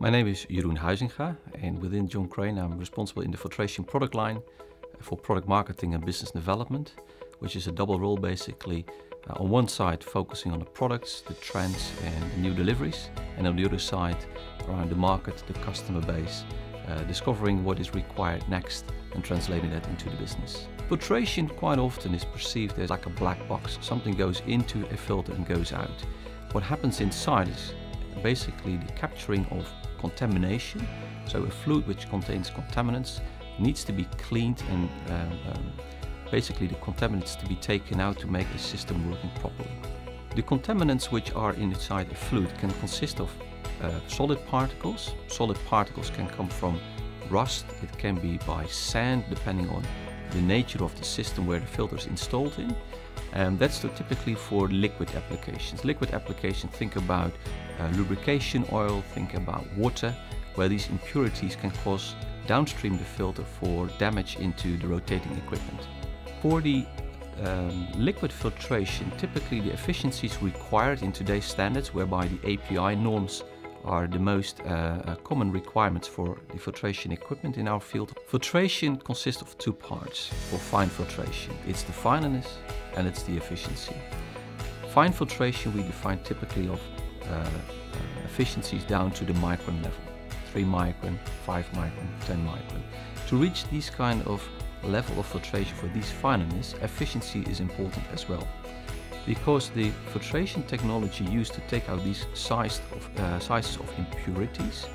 My name is Jeroen Huizinga and within John Crane I'm responsible in the filtration product line for product marketing and business development, which is a double role basically. Uh, on one side focusing on the products, the trends and the new deliveries and on the other side around the market, the customer base, uh, discovering what is required next and translating that into the business. Filtration quite often is perceived as like a black box. Something goes into a filter and goes out. What happens inside is basically the capturing of contamination. So a fluid which contains contaminants needs to be cleaned and um, um, basically the contaminants to be taken out to make the system working properly. The contaminants which are inside a fluid can consist of uh, solid particles. Solid particles can come from rust, it can be by sand depending on the nature of the system where the filter is installed in. And that's typically for liquid applications. Liquid applications, think about uh, lubrication oil, think about water, where these impurities can cause downstream the filter for damage into the rotating equipment. For the um, liquid filtration, typically the efficiencies required in today's standards, whereby the API norms are the most uh, uh, common requirements for the filtration equipment in our field. Filtration consists of two parts for fine filtration. It's the fineness and it's the efficiency. Fine filtration we define typically of uh, uh efficiencies down to the micron level. 3 micron, 5 micron, 10 micron. To reach these kind of level of filtration for these fineness, efficiency is important as well because the filtration technology used to take out these size of, uh, sizes of impurities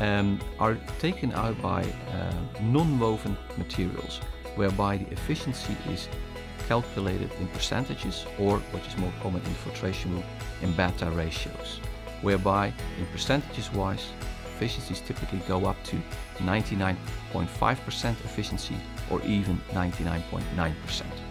um, are taken out by uh, non-woven materials, whereby the efficiency is calculated in percentages or, which is more common in filtration room, in beta ratios, whereby in percentages wise, efficiencies typically go up to 99.5% efficiency or even 99.9%.